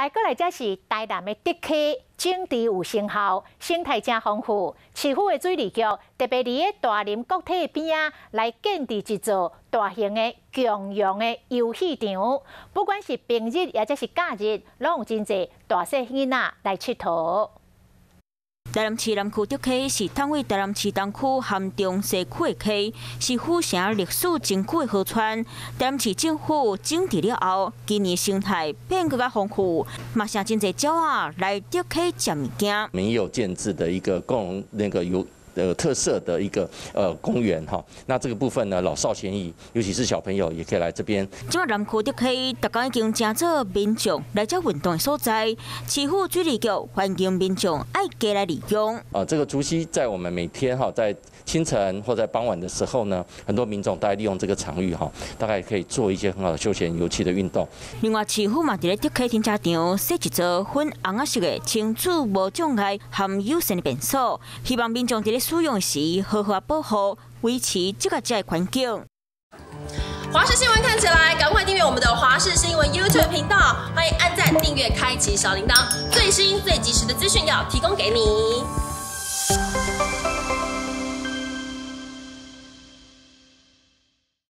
来则是台南的德溪，种植有成效，生态真丰富。市府的水利局特别伫个大林国体边啊，来建立一座大型的共用的游戏场。不管是平日或者是假日，拢有真多大细囡仔来佚佗。台南市南区竹溪是通位台南市东区含中西区的溪，是府城历史珍贵的河川。台南市政府整治了后，今年生态变更加丰富，马上真侪鸟仔来竹溪食物件。没有建制的一个共那个有。的特色的一个呃公园哈，那这个部分呢，老少咸宜，尤其是小朋友也可以来这边。今日南区都可以，大家已经正做民众来这运动的所在，市府水利局欢迎民众爱过来利用。啊，这个竹溪在我们每天哈，在清晨或在傍晚的时候呢，很多民众大概利用这个场域哈，大概可以做一些很好的休闲游憩的运动。另外，市府嘛，伫咧德溪停车场设一座粉红色的清楚无障碍含友善的便所，希望民众伫咧。使用时合法保护，维持这个家环境。华视新闻看起来，赶快订阅我们的华视新闻 YouTube 频道，欢迎按赞、订阅、开启小铃铛，最新最及时的资讯要提供给你。